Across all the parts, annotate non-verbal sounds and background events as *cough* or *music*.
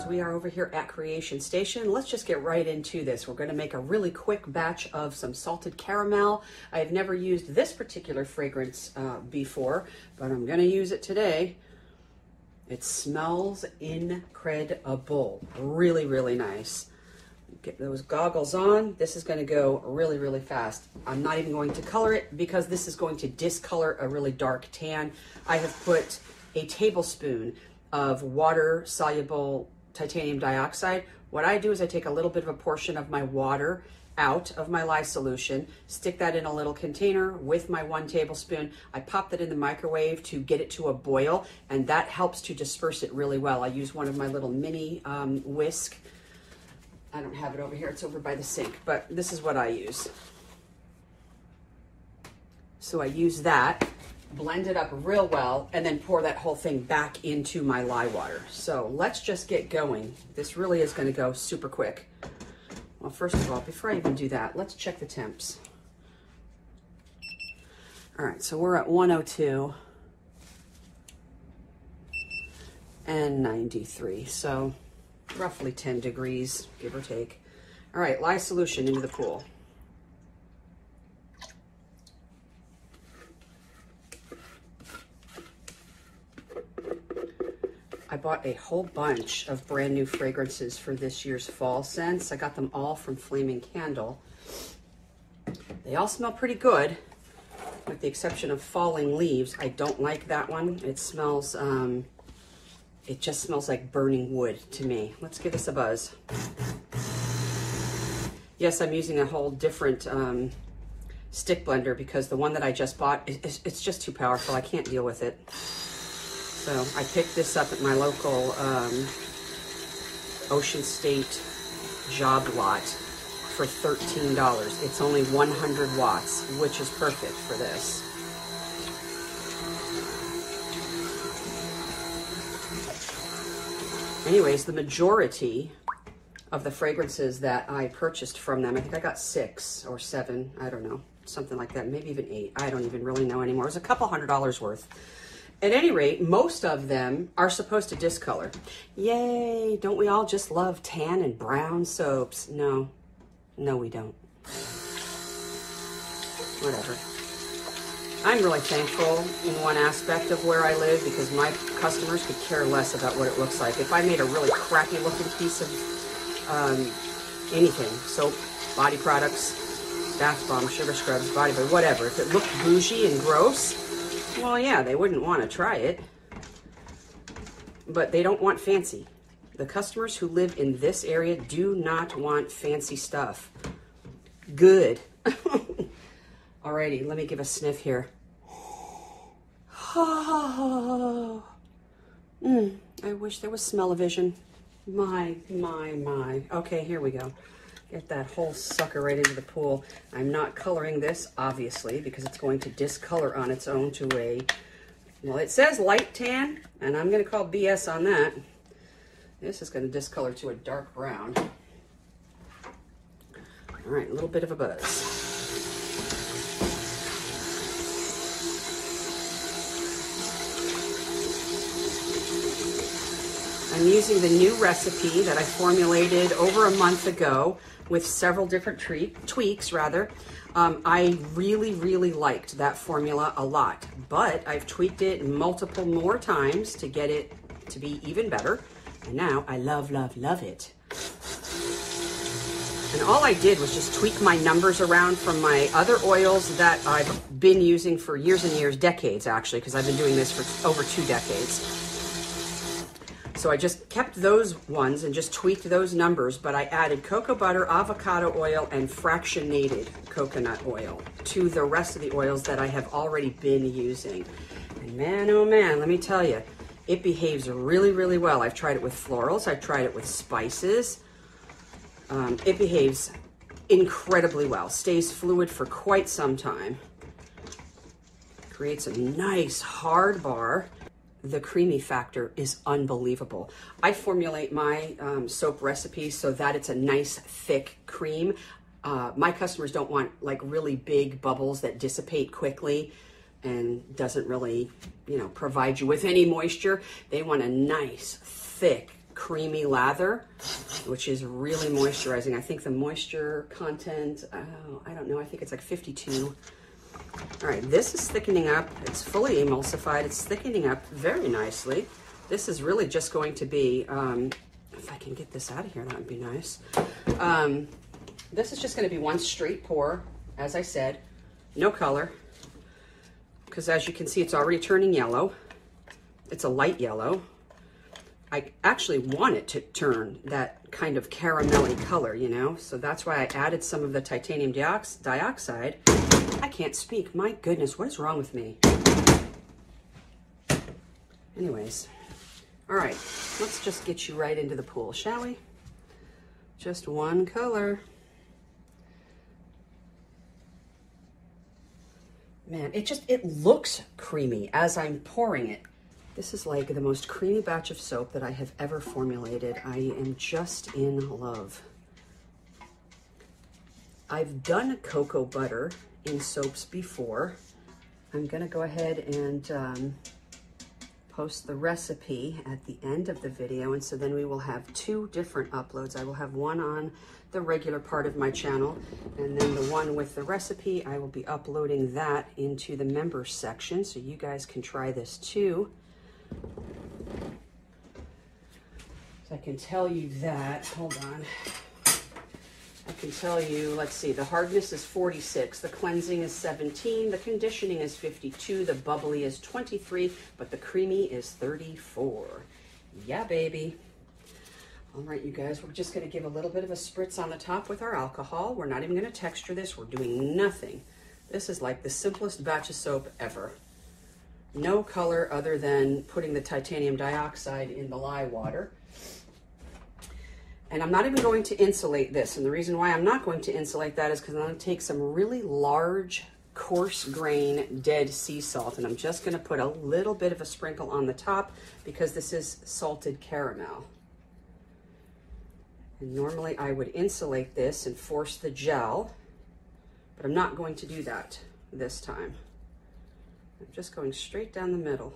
friends. We are over here at Creation Station. Let's just get right into this. We're going to make a really quick batch of some salted caramel. I have never used this particular fragrance uh, before, but I'm going to use it today. It smells incredible. Really, really nice. Get those goggles on. This is going to go really, really fast. I'm not even going to color it because this is going to discolor a really dark tan. I have put a tablespoon of water soluble titanium dioxide. What I do is I take a little bit of a portion of my water out of my lye solution, stick that in a little container with my one tablespoon. I pop that in the microwave to get it to a boil, and that helps to disperse it really well. I use one of my little mini um, whisk. I don't have it over here, it's over by the sink, but this is what I use. So I use that blend it up real well, and then pour that whole thing back into my lye water. So let's just get going. This really is gonna go super quick. Well, first of all, before I even do that, let's check the temps. All right, so we're at 102 and 93, so roughly 10 degrees, give or take. All right, lye solution into the pool. I bought a whole bunch of brand new fragrances for this year's fall scents. I got them all from Flaming Candle. They all smell pretty good, with the exception of Falling Leaves. I don't like that one. It smells, um, it just smells like burning wood to me. Let's give this a buzz. Yes, I'm using a whole different um, stick blender because the one that I just bought, is it's just too powerful. I can't deal with it. So I picked this up at my local um, Ocean State job lot for $13. It's only 100 watts, which is perfect for this. Anyways, the majority of the fragrances that I purchased from them, I think I got six or seven, I don't know, something like that, maybe even eight. I don't even really know anymore. It was a couple hundred dollars worth. At any rate, most of them are supposed to discolor. Yay, don't we all just love tan and brown soaps? No, no we don't. Whatever. I'm really thankful in one aspect of where I live because my customers could care less about what it looks like. If I made a really crappy looking piece of um, anything, soap, body products, bath bomb, sugar scrubs, body butter, whatever, if it looked bougie and gross, well, yeah, they wouldn't want to try it, but they don't want fancy. The customers who live in this area do not want fancy stuff. Good. *laughs* Alrighty, let me give a sniff here. *sighs* mm, I wish there was smell-o-vision. My, my, my. Okay, here we go. Get that whole sucker right into the pool. I'm not coloring this, obviously, because it's going to discolor on its own to a, well, it says light tan, and I'm going to call BS on that. This is going to discolor to a dark brown. All right, a little bit of a buzz. I'm using the new recipe that I formulated over a month ago with several different treat, tweaks rather. Um, I really, really liked that formula a lot, but I've tweaked it multiple more times to get it to be even better. And now I love, love, love it. And all I did was just tweak my numbers around from my other oils that I've been using for years and years, decades actually, because I've been doing this for over two decades. So I just kept those ones and just tweaked those numbers, but I added cocoa butter, avocado oil, and fractionated coconut oil to the rest of the oils that I have already been using. And man, oh man, let me tell you, it behaves really, really well. I've tried it with florals, I've tried it with spices. Um, it behaves incredibly well, stays fluid for quite some time. Creates a nice hard bar the creamy factor is unbelievable. I formulate my um, soap recipes so that it's a nice thick cream. Uh, my customers don't want like really big bubbles that dissipate quickly and doesn't really, you know, provide you with any moisture. They want a nice thick creamy lather, which is really moisturizing. I think the moisture content, oh, I don't know, I think it's like 52. All right, this is thickening up. It's fully emulsified. It's thickening up very nicely. This is really just going to be, um, if I can get this out of here, that would be nice. Um, this is just going to be one straight pour, as I said, no color, because as you can see, it's already turning yellow. It's a light yellow. I actually want it to turn that kind of caramelly color, you know? So that's why I added some of the titanium dioxide. Can't speak. My goodness, what is wrong with me? Anyways, all right, let's just get you right into the pool, shall we? Just one color. Man, it just, it looks creamy as I'm pouring it. This is like the most creamy batch of soap that I have ever formulated. I am just in love. I've done cocoa butter in soaps before. I'm gonna go ahead and um, post the recipe at the end of the video. And so then we will have two different uploads. I will have one on the regular part of my channel. And then the one with the recipe, I will be uploading that into the members section. So you guys can try this too. So I can tell you that, hold on. I can tell you, let's see, the hardness is 46, the cleansing is 17, the conditioning is 52, the bubbly is 23, but the creamy is 34. Yeah, baby. All right, you guys, we're just going to give a little bit of a spritz on the top with our alcohol. We're not even going to texture this. We're doing nothing. This is like the simplest batch of soap ever. No color other than putting the titanium dioxide in the lye water. And I'm not even going to insulate this. And the reason why I'm not going to insulate that is because I'm going to take some really large, coarse grain dead sea salt. And I'm just going to put a little bit of a sprinkle on the top because this is salted caramel. And normally I would insulate this and force the gel, but I'm not going to do that this time. I'm just going straight down the middle.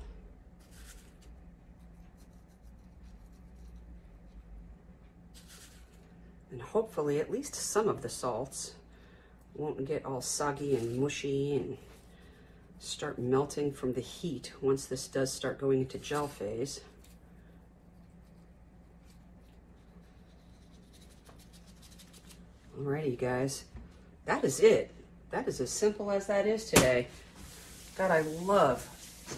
And hopefully at least some of the salts won't get all soggy and mushy and start melting from the heat once this does start going into gel phase. Alrighty, guys. That is it. That is as simple as that is today. God, I love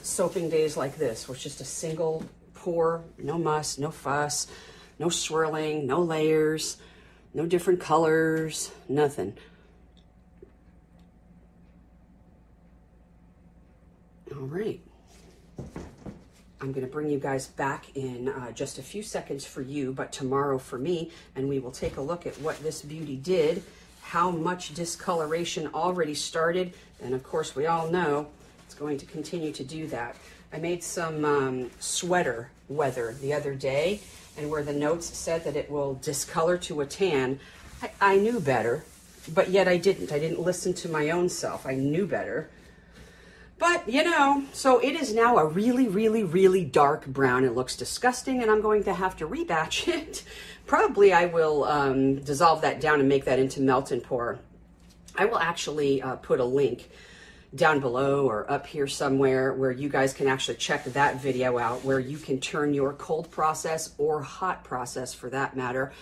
soaping days like this, with just a single pour, no muss, no fuss, no swirling, no layers, no different colors, nothing. All right. I'm going to bring you guys back in uh, just a few seconds for you, but tomorrow for me, and we will take a look at what this beauty did, how much discoloration already started, and of course we all know it's going to continue to do that. I made some um, sweater weather the other day, and where the notes said that it will discolor to a tan, I, I knew better, but yet I didn't. I didn't listen to my own self. I knew better. But, you know, so it is now a really, really, really dark brown. It looks disgusting, and I'm going to have to rebatch *laughs* it. Probably I will um, dissolve that down and make that into melt and pour. I will actually uh, put a link down below or up here somewhere where you guys can actually check that video out where you can turn your cold process or hot process for that matter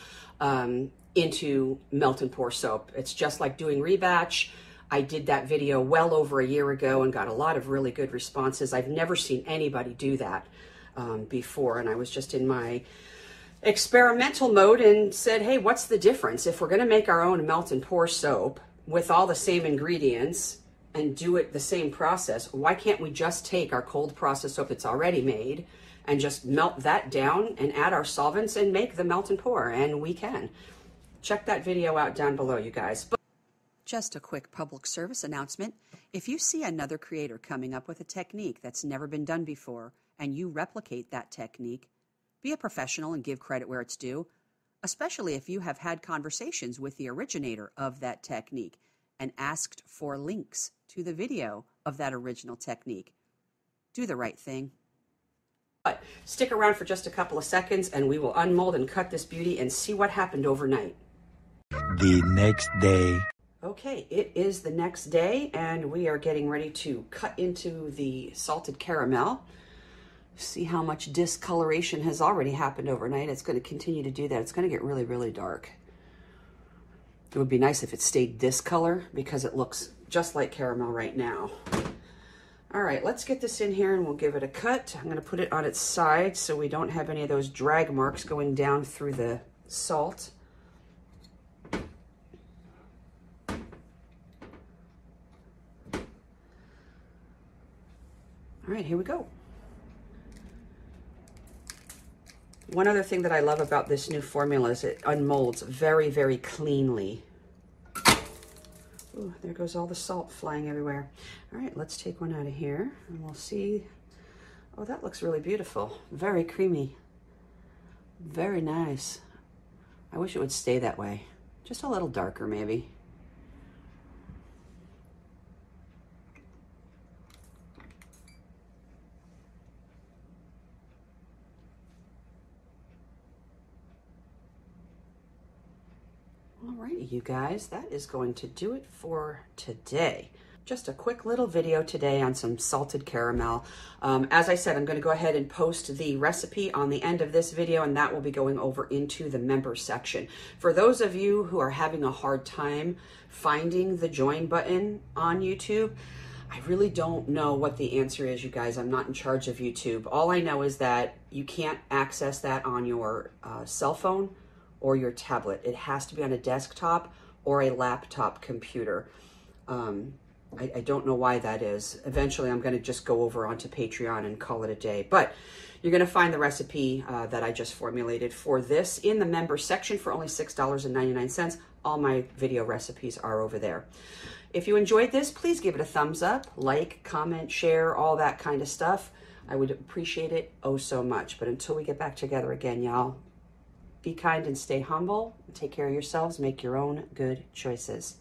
um, into melt and pour soap. It's just like doing rebatch I did that video well over a year ago and got a lot of really good responses. I've never seen anybody do that um, before, and I was just in my experimental mode and said, hey, what's the difference? If we're going to make our own melt and pour soap with all the same ingredients and do it the same process, why can't we just take our cold process soap that's already made and just melt that down and add our solvents and make the melt and pour? And we can. Check that video out down below, you guys. Just a quick public service announcement. If you see another creator coming up with a technique that's never been done before and you replicate that technique, be a professional and give credit where it's due, especially if you have had conversations with the originator of that technique and asked for links to the video of that original technique. Do the right thing. But stick around for just a couple of seconds and we will unmold and cut this beauty and see what happened overnight. The next day. Okay, it is the next day and we are getting ready to cut into the salted caramel. See how much discoloration has already happened overnight. It's going to continue to do that. It's going to get really, really dark. It would be nice if it stayed this color because it looks just like caramel right now. All right, let's get this in here and we'll give it a cut. I'm gonna put it on its side so we don't have any of those drag marks going down through the salt. All right, here we go. One other thing that I love about this new formula is it unmolds very, very cleanly. Ooh, there goes all the salt flying everywhere. All right, let's take one out of here and we'll see. Oh, that looks really beautiful. Very creamy. Very nice. I wish it would stay that way. Just a little darker, maybe. Alrighty, you guys, that is going to do it for today. Just a quick little video today on some salted caramel. Um, as I said, I'm going to go ahead and post the recipe on the end of this video, and that will be going over into the member section. For those of you who are having a hard time finding the join button on YouTube, I really don't know what the answer is, you guys. I'm not in charge of YouTube. All I know is that you can't access that on your uh, cell phone or your tablet. It has to be on a desktop or a laptop computer. Um, I, I, don't know why that is. Eventually, I'm going to just go over onto Patreon and call it a day. But you're going to find the recipe uh, that I just formulated for this in the member section for only $6.99. All my video recipes are over there. If you enjoyed this, please give it a thumbs up, like, comment, share, all that kind of stuff. I would appreciate it oh so much. But until we get back together again, y'all, be kind and stay humble. Take care of yourselves. Make your own good choices.